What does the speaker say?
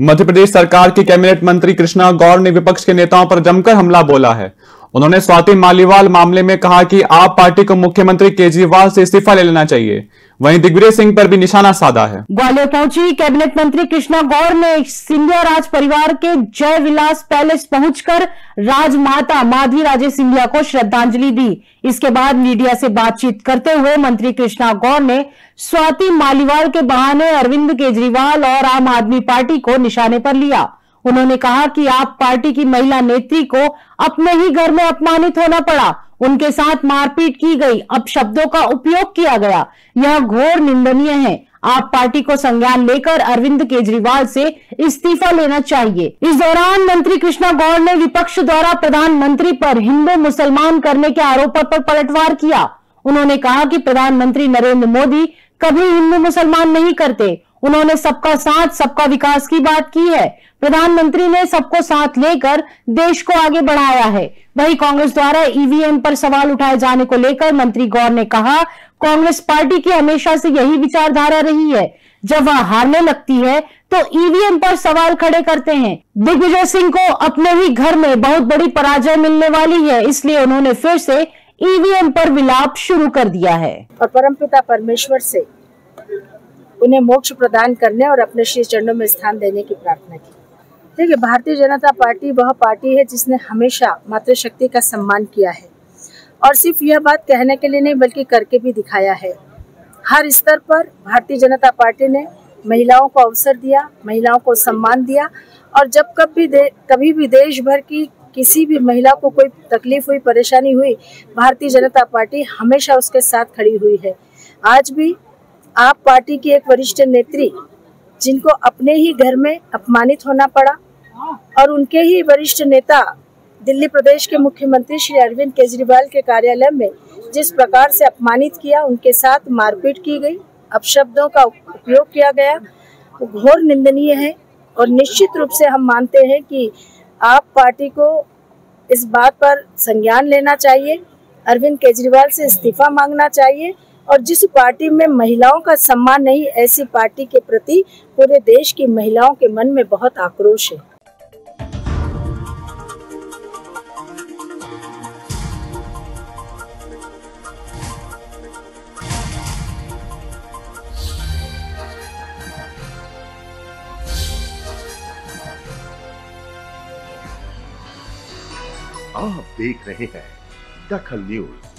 मध्य प्रदेश सरकार के कैबिनेट मंत्री कृष्णा गौर ने विपक्ष के नेताओं पर जमकर हमला बोला है। उन्होंने स्वाति मालीवाल मामले में कहा कि आप पार्टी को मुख्यमंत्री केजरीवाल से इस्तीफा ले लेना चाहिए। वहीं दिग्विजय सिंह पर भी निशाना साधा है। ग्वालियर पहुँची कैबिनेट मंत्री कृष्णा गौर ने सिंधिया राज परिवार के जय विलास पैलेस पहुंचकर राजमाता माधवी राजे सिंधिया को श्रद्धांजलि दी। इसके बाद मीडिया से बातचीत करते हुए मंत्री कृष्णा गौर ने स्वाति मालीवाल के बहाने अरविंद केजरीवाल और आम आदमी पार्टी को निशाने पर लिया। उन्होंने कहा कि आप पार्टी की महिला नेत्री को अपने ही घर में अपमानित होना पड़ा। उनके साथ मारपीट की गई। अब शब्दों का उपयोग किया गया। यह घोर निंदनीय है। आप पार्टी को संज्ञान लेकर अरविंद केजरीवाल से इस्तीफा लेना चाहिए। इस दौरान मंत्री कृष्णा गौड़ ने विपक्ष द्वारा प्रधानमंत्री पर हिंदू मुसलमान करने के आरोपों पर पलटवार किया। उन्होंने कहा कि प्रधानमंत्री नरेंद्र मोदी कभी हिंदू मुसलमान नहीं करते। उन्होंने सबका साथ, सबका विकास की बात की है। प्रधानमंत्री ने सबको साथ लेकर देश को आगे बढ़ाया है। वही कांग्रेस द्वारा ईवीएम पर सवाल उठाए जाने को लेकर मंत्री गौर ने कहा, कांग्रेस पार्टी की हमेशा से यही विचारधारा रही है। जब वह हारने लगती है तो ईवीएम पर सवाल खड़े करते हैं। दिग्विजय सिंह को अपने ही घर में बहुत बड़ी पराजय मिलने वाली है, इसलिए उन्होंने फिर से ईवीएम पर विलाप शुरू कर दिया है। और परमपिता परमेश्वर से उन्हें मोक्ष प्रदान करने और अपने श्री चरणों में स्थान देने की प्रार्थना की। देखिए भारतीय जनता पार्टी वह पार्टी है जिसने हमेशा मातृशक्ति का सम्मान किया है। और सिर्फ़ यह बात कहने के लिए नहीं बल्कि करके भी दिखाया है। हर स्तर पर भारतीय जनता पार्टी ने महिलाओं को अवसर दिया महिलाओं को सम्मान दिया और जब कभी दे, कभी भी देश भर की किसी भी महिला को कोई तकलीफ़ हुई परेशानी हुई भारतीय जनता पार्टी हमेशा उसके साथ खड़ी हुई है। आज भी आप पार्टी की एक वरिष्ठ नेत्री जिनको अपने ही घर में अपमानित होना पड़ा और उनके ही वरिष्ठ नेता दिल्ली प्रदेश के मुख्यमंत्री श्री अरविंद केजरीवाल के कार्यालय में जिस प्रकार से अपमानित किया, उनके साथ मारपीट की गई, अपशब्दों का उपयोग किया गया, वो घोर निंदनीय है और निश्चित रूप से हम मानते हैं कि आप पार्टी को इस बात पर संज्ञान लेना चाहिए, अरविंद केजरीवाल से इस्तीफा मांगना चाहिए और जिस पार्टी में महिलाओं का सम्मान नहीं, ऐसी पार्टी के प्रति पूरे देश की महिलाओं के मन में बहुत आक्रोश है। आप देख रहे हैं दखल न्यूज़।